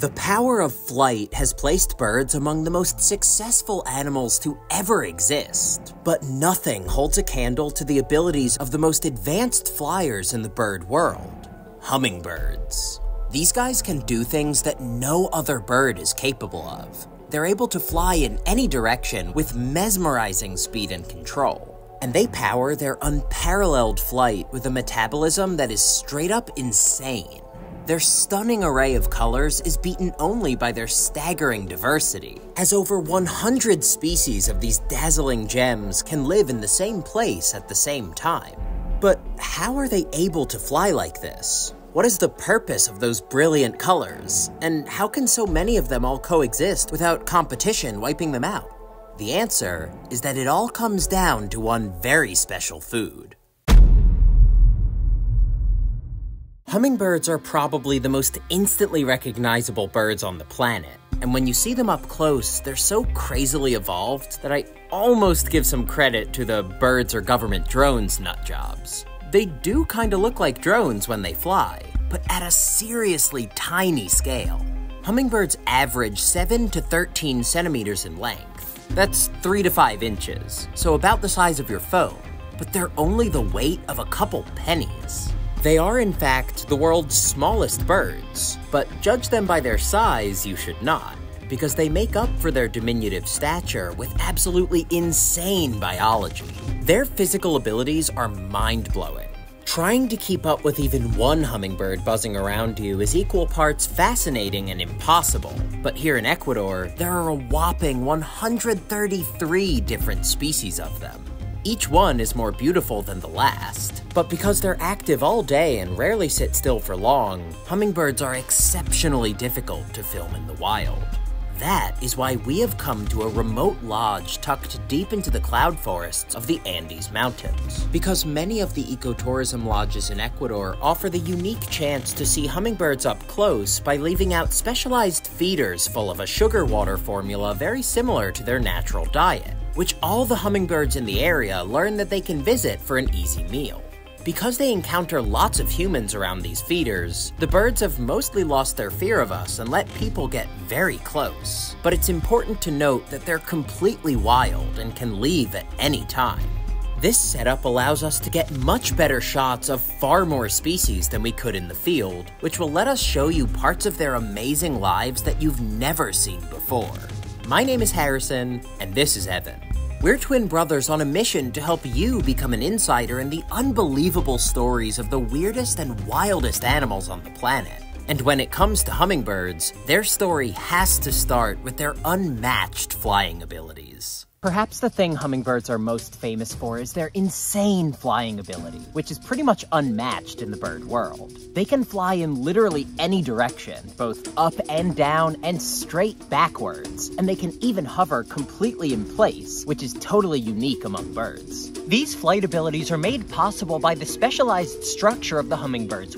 The power of flight has placed birds among the most successful animals to ever exist, but nothing holds a candle to the abilities of the most advanced flyers in the bird world hummingbirds. These guys can do things that no other bird is capable of. They're able to fly in any direction with mesmerizing speed and control. And they power their unparalleled flight with a metabolism that is straight up insane. Their stunning array of colors is beaten only by their staggering diversity, as over 100 species of these dazzling gems can live in the same place at the same time. But how are they able to fly like this? What is the purpose of those brilliant colors? And how can so many of them all coexist without competition wiping them out? The answer is that it all comes down to one very special food. Hummingbirds are probably the most instantly recognizable birds on the planet, and when you see them up close, they're so crazily evolved that I almost give some credit to the birds or government drones nut jobs. They do kinda look like drones when they fly, but at a seriously tiny scale. Hummingbirds average 7 to 13 centimeters in length. That's 3 to 5 inches, so about the size of your phone, but they're only the weight of a couple pennies. They are, in fact, the world's smallest birds, but judge them by their size, you should not, because they make up for their diminutive stature with absolutely insane biology. Their physical abilities are mind blowing. Trying to keep up with even one hummingbird buzzing around you is equal parts fascinating and impossible. But here in Ecuador, there are a whopping 133 different species of them. Each one is more beautiful than the last, but because they're active all day and rarely sit still for long, hummingbirds are exceptionally difficult to film in the wild. That is why we have come to a remote lodge tucked deep into the cloud forests of the Andes Mountains. Because many of the ecotourism lodges in Ecuador offer the unique chance to see hummingbirds up close by leaving out specialized feeders full of a sugar water formula very similar to their natural diet which all the hummingbirds in the area learn that they can visit for an easy meal. Because they encounter lots of humans around these feeders, the birds have mostly lost their fear of us and let people get very close. But it's important to note that they're completely wild and can leave at any time. This setup allows us to get much better shots of far more species than we could in the field, which will let us show you parts of their amazing lives that you've never seen before. My name is Harrison, and this is Evan. We're twin brothers on a mission to help you become an insider in the unbelievable stories of the weirdest and wildest animals on the planet. And when it comes to hummingbirds, their story has to start with their unmatched flying abilities. Perhaps the thing hummingbirds are most famous for is their insane flying ability, which is pretty much unmatched in the bird world. They can fly in literally any direction, both up and down and straight backwards, and they can even hover completely in place, which is totally unique among birds. These flight abilities are made possible by the specialized structure of the hummingbird's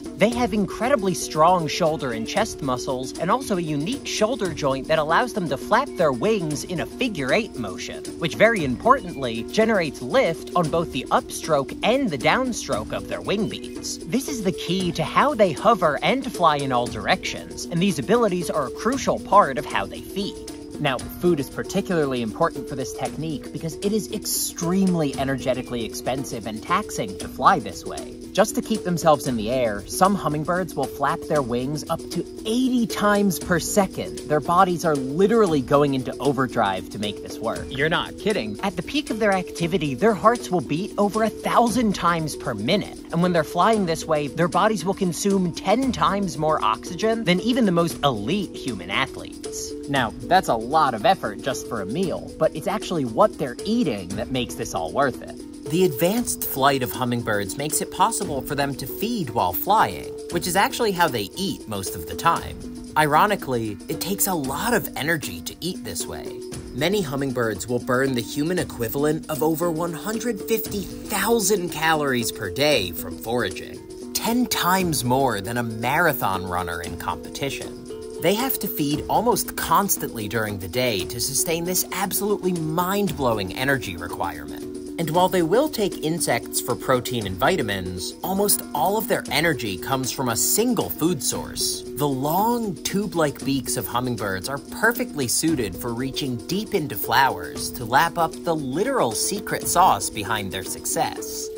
wings. They have incredibly strong shoulder and chest muscles, and also a unique shoulder joint that allows them to flap their wings in a figure eight motion, which very importantly generates lift on both the upstroke and the downstroke of their wing beats. This is the key to how they hover and fly in all directions, and these abilities are a crucial part of how they feed. Now, food is particularly important for this technique because it is extremely energetically expensive and taxing to fly this way. Just to keep themselves in the air, some hummingbirds will flap their wings up to 80 times per second. Their bodies are literally going into overdrive to make this work. You're not kidding. At the peak of their activity, their hearts will beat over a thousand times per minute. And when they're flying this way, their bodies will consume 10 times more oxygen than even the most elite human athletes. Now, that's a lot of effort just for a meal, but it's actually what they're eating that makes this all worth it. The advanced flight of hummingbirds makes it possible for them to feed while flying, which is actually how they eat most of the time. Ironically, it takes a lot of energy to eat this way. Many hummingbirds will burn the human equivalent of over 150,000 calories per day from foraging, 10 times more than a marathon runner in competition. They have to feed almost constantly during the day to sustain this absolutely mind blowing energy requirement. And while they will take insects for protein and vitamins, almost all of their energy comes from a single food source. The long, tube like beaks of hummingbirds are perfectly suited for reaching deep into flowers to lap up the literal secret sauce behind their success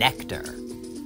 nectar.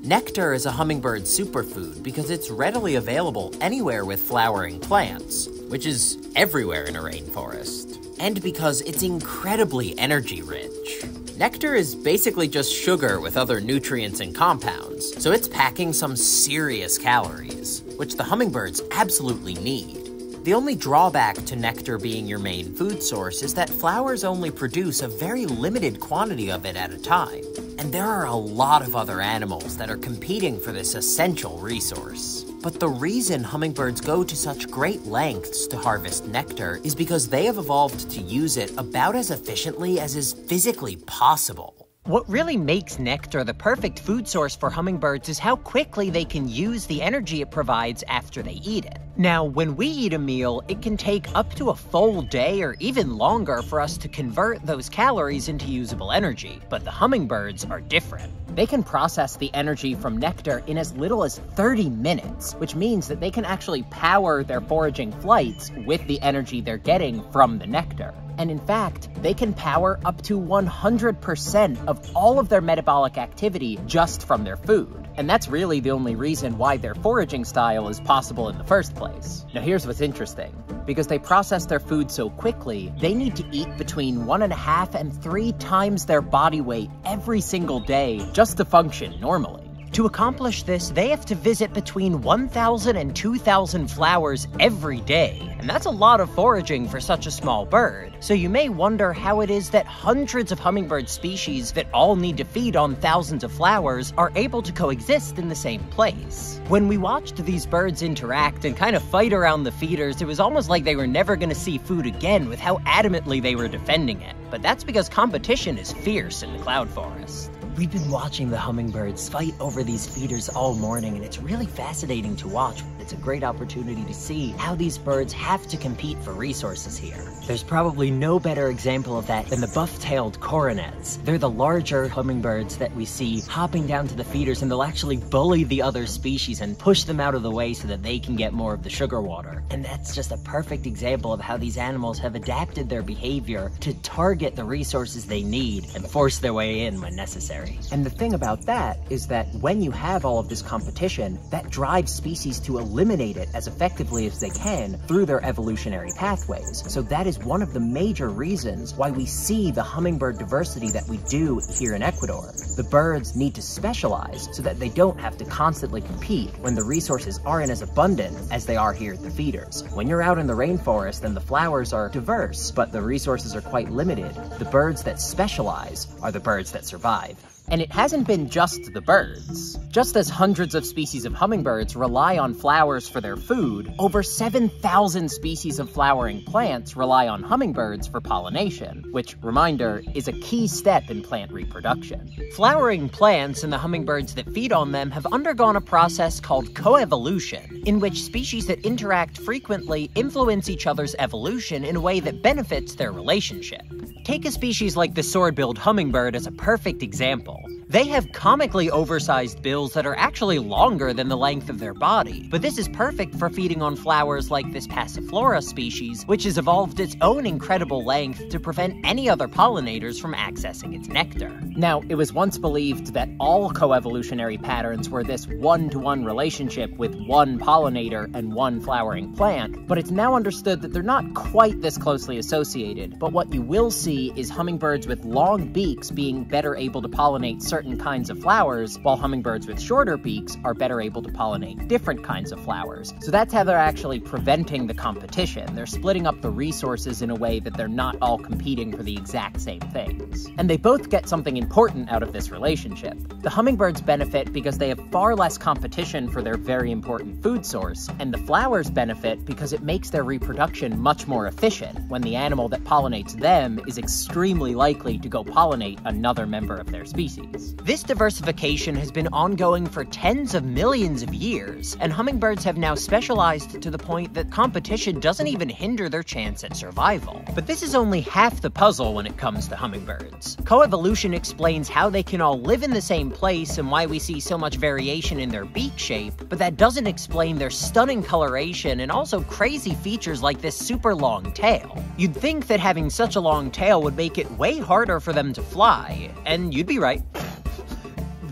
Nectar is a hummingbird superfood because it's readily available anywhere with flowering plants, which is everywhere in a rainforest, and because it's incredibly energy rich. Nectar is basically just sugar with other nutrients and compounds, so it's packing some serious calories, which the hummingbirds absolutely need. The only drawback to nectar being your main food source is that flowers only produce a very limited quantity of it at a time, and there are a lot of other animals that are competing for this essential resource. But the reason hummingbirds go to such great lengths to harvest nectar is because they have evolved to use it about as efficiently as is physically possible. What really makes nectar the perfect food source for hummingbirds is how quickly they can use the energy it provides after they eat it. Now, when we eat a meal, it can take up to a full day or even longer for us to convert those calories into usable energy, but the hummingbirds are different. They can process the energy from nectar in as little as 30 minutes, which means that they can actually power their foraging flights with the energy they're getting from the nectar. And in fact, they can power up to 100% of all of their metabolic activity just from their food. And that's really the only reason why their foraging style is possible in the first place. Now here's what's interesting. Because they process their food so quickly, they need to eat between one and a half and three times their body weight every single day just to function normally. To accomplish this, they have to visit between 1,000 and 2,000 flowers every day, and that's a lot of foraging for such a small bird. So you may wonder how it is that hundreds of hummingbird species that all need to feed on thousands of flowers are able to coexist in the same place. When we watched these birds interact and kind of fight around the feeders, it was almost like they were never going to see food again with how adamantly they were defending it. But that's because competition is fierce in the cloud forest. We've been watching the hummingbirds fight over these feeders all morning, and it's really fascinating to watch. It's a great opportunity to see how these birds have to compete for resources here. There's probably no better example of that than the buff-tailed coronets. They're the larger hummingbirds that we see hopping down to the feeders, and they'll actually bully the other species and push them out of the way so that they can get more of the sugar water. And that's just a perfect example of how these animals have adapted their behavior to target the resources they need and force their way in when necessary. And the thing about that is that when you have all of this competition, that drives species to eliminate it as effectively as they can through their evolutionary pathways. So that is one of the major reasons why we see the hummingbird diversity that we do here in Ecuador. The birds need to specialize so that they don't have to constantly compete when the resources aren't as abundant as they are here at the feeders. When you're out in the rainforest and the flowers are diverse, but the resources are quite limited, the birds that specialize are the birds that survive. And it hasn't been just the birds. Just as hundreds of species of hummingbirds rely on flowers for their food, over 7,000 species of flowering plants rely on hummingbirds for pollination, which, reminder, is a key step in plant reproduction. Flowering plants and the hummingbirds that feed on them have undergone a process called coevolution, in which species that interact frequently influence each other's evolution in a way that benefits their relationship. Take a species like the sword-billed hummingbird as a perfect example all. They have comically oversized bills that are actually longer than the length of their body, but this is perfect for feeding on flowers like this Passiflora species, which has evolved its own incredible length to prevent any other pollinators from accessing its nectar. Now, it was once believed that all coevolutionary patterns were this one-to-one relationship with one pollinator and one flowering plant, but it's now understood that they're not quite this closely associated, but what you will see is hummingbirds with long beaks being better able to pollinate certain kinds of flowers, while hummingbirds with shorter beaks are better able to pollinate different kinds of flowers. So that's how they're actually preventing the competition. They're splitting up the resources in a way that they're not all competing for the exact same things. And they both get something important out of this relationship. The hummingbirds benefit because they have far less competition for their very important food source, and the flowers benefit because it makes their reproduction much more efficient when the animal that pollinates them is extremely likely to go pollinate another member of their species. This diversification has been ongoing for tens of millions of years, and hummingbirds have now specialized to the point that competition doesn't even hinder their chance at survival. But this is only half the puzzle when it comes to hummingbirds. Coevolution explains how they can all live in the same place and why we see so much variation in their beak shape, but that doesn't explain their stunning coloration and also crazy features like this super long tail. You'd think that having such a long tail would make it way harder for them to fly, and you'd be right.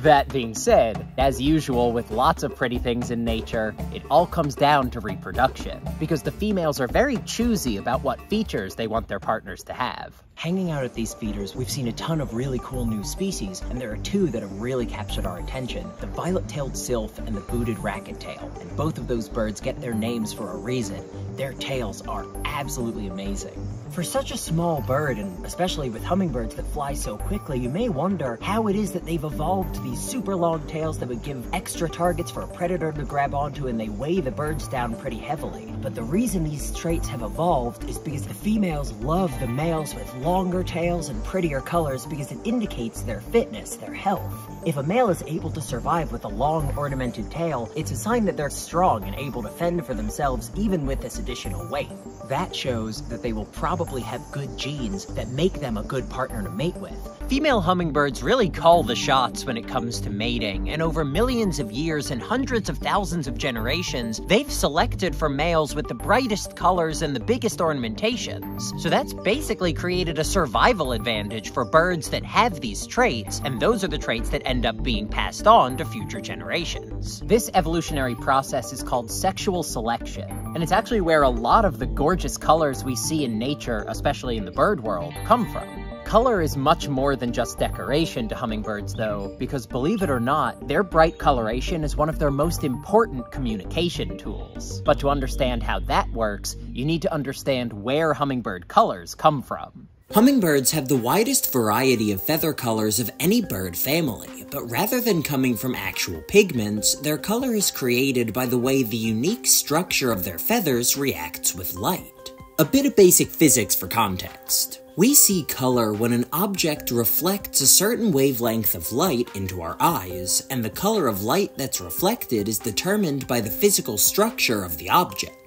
That being said, as usual with lots of pretty things in nature, it all comes down to reproduction, because the females are very choosy about what features they want their partners to have. Hanging out at these feeders, we've seen a ton of really cool new species, and there are two that have really captured our attention, the violet-tailed sylph and the booted racket-tail. And both of those birds get their names for a reason. Their tails are absolutely amazing. For such a small bird, and especially with hummingbirds that fly so quickly, you may wonder how it is that they've evolved these super long tails that would give extra targets for a predator to grab onto and they weigh the birds down pretty heavily. But the reason these traits have evolved is because the females love the males with longer tails and prettier colors because it indicates their fitness, their health. If a male is able to survive with a long ornamented tail, it's a sign that they're strong and able to fend for themselves even with this additional weight. That shows that they will probably have good genes that make them a good partner to mate with. Female hummingbirds really call the shots when it comes to mating, and over millions of years and hundreds of thousands of generations, they've selected for males with the brightest colors and the biggest ornamentations. So that's basically created a survival advantage for birds that have these traits, and those are the traits that end up being passed on to future generations. This evolutionary process is called sexual selection, and it's actually where a lot of the gorgeous colors we see in nature, especially in the bird world, come from. Color is much more than just decoration to hummingbirds, though, because believe it or not, their bright coloration is one of their most important communication tools. But to understand how that works, you need to understand where hummingbird colors come from. Hummingbirds have the widest variety of feather colors of any bird family, but rather than coming from actual pigments, their color is created by the way the unique structure of their feathers reacts with light. A bit of basic physics for context. We see color when an object reflects a certain wavelength of light into our eyes, and the color of light that's reflected is determined by the physical structure of the object.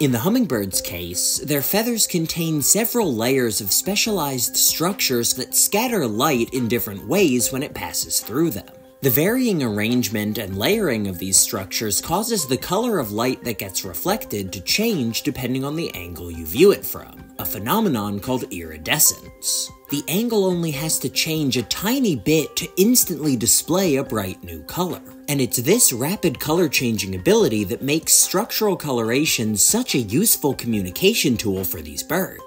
In the hummingbird's case, their feathers contain several layers of specialized structures that scatter light in different ways when it passes through them. The varying arrangement and layering of these structures causes the color of light that gets reflected to change depending on the angle you view it from, a phenomenon called iridescence. The angle only has to change a tiny bit to instantly display a bright new color. And it's this rapid color changing ability that makes structural coloration such a useful communication tool for these birds.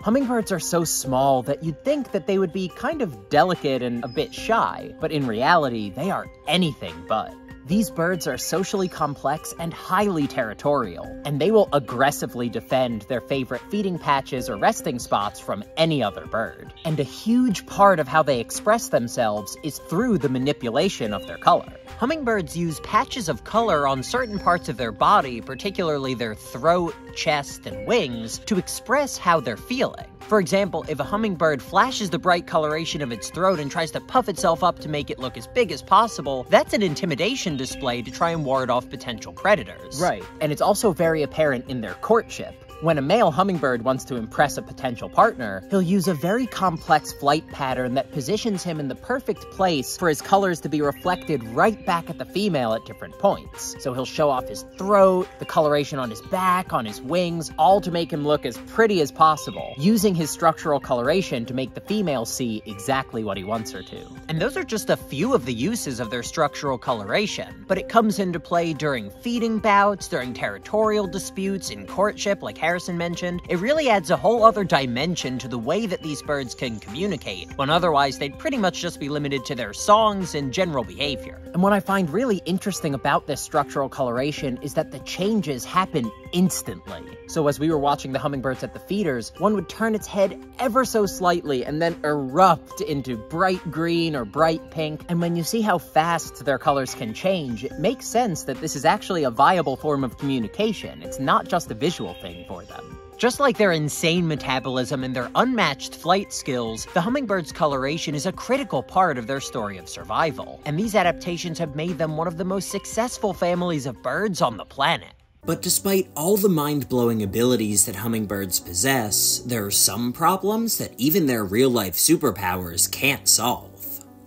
Hummingbirds are so small that you'd think that they would be kind of delicate and a bit shy, but in reality, they are anything but. These birds are socially complex and highly territorial, and they will aggressively defend their favorite feeding patches or resting spots from any other bird. And a huge part of how they express themselves is through the manipulation of their color. Hummingbirds use patches of color on certain parts of their body, particularly their throat, chest, and wings, to express how they're feeling. For example, if a hummingbird flashes the bright coloration of its throat and tries to puff itself up to make it look as big as possible, that's an intimidation display to try and ward off potential predators. Right, and it's also very apparent in their courtship. When a male hummingbird wants to impress a potential partner, he'll use a very complex flight pattern that positions him in the perfect place for his colors to be reflected right back at the female at different points. So he'll show off his throat, the coloration on his back, on his wings, all to make him look as pretty as possible, using his structural coloration to make the female see exactly what he wants her to. And those are just a few of the uses of their structural coloration, but it comes into play during feeding bouts, during territorial disputes, in courtship like Harrison mentioned, it really adds a whole other dimension to the way that these birds can communicate, when otherwise they'd pretty much just be limited to their songs and general behavior. And what I find really interesting about this structural coloration is that the changes happen instantly. So as we were watching the hummingbirds at the feeders, one would turn its head ever so slightly and then erupt into bright green or bright pink. And when you see how fast their colors can change, it makes sense that this is actually a viable form of communication. It's not just a visual thing for them. Just like their insane metabolism and their unmatched flight skills, the hummingbird's coloration is a critical part of their story of survival, and these adaptations have made them one of the most successful families of birds on the planet. But despite all the mind blowing abilities that hummingbirds possess, there are some problems that even their real life superpowers can't solve.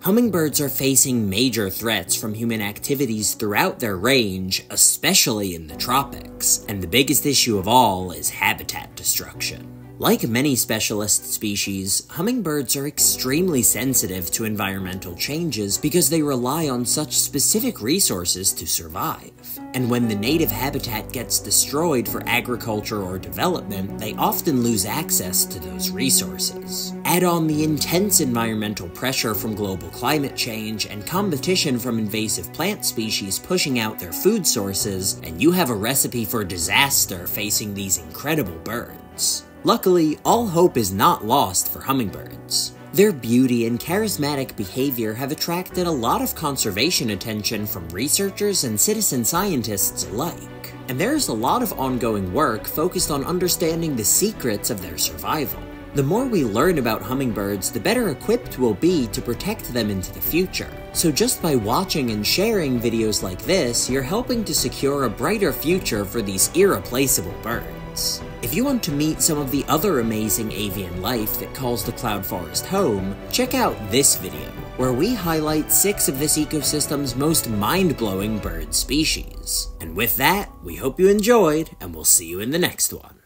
Hummingbirds are facing major threats from human activities throughout their range, especially in the tropics, and the biggest issue of all is habitat destruction. Like many specialist species, hummingbirds are extremely sensitive to environmental changes because they rely on such specific resources to survive. And when the native habitat gets destroyed for agriculture or development, they often lose access to those resources. Add on the intense environmental pressure from global climate change and competition from invasive plant species pushing out their food sources, and you have a recipe for disaster facing these incredible birds. Luckily, all hope is not lost for hummingbirds. Their beauty and charismatic behavior have attracted a lot of conservation attention from researchers and citizen scientists alike, and there's a lot of ongoing work focused on understanding the secrets of their survival. The more we learn about hummingbirds, the better equipped we'll be to protect them into the future. So just by watching and sharing videos like this, you're helping to secure a brighter future for these irreplaceable birds. If you want to meet some of the other amazing avian life that calls the cloud forest home, check out this video, where we highlight six of this ecosystem's most mind-blowing bird species. And with that, we hope you enjoyed, and we'll see you in the next one.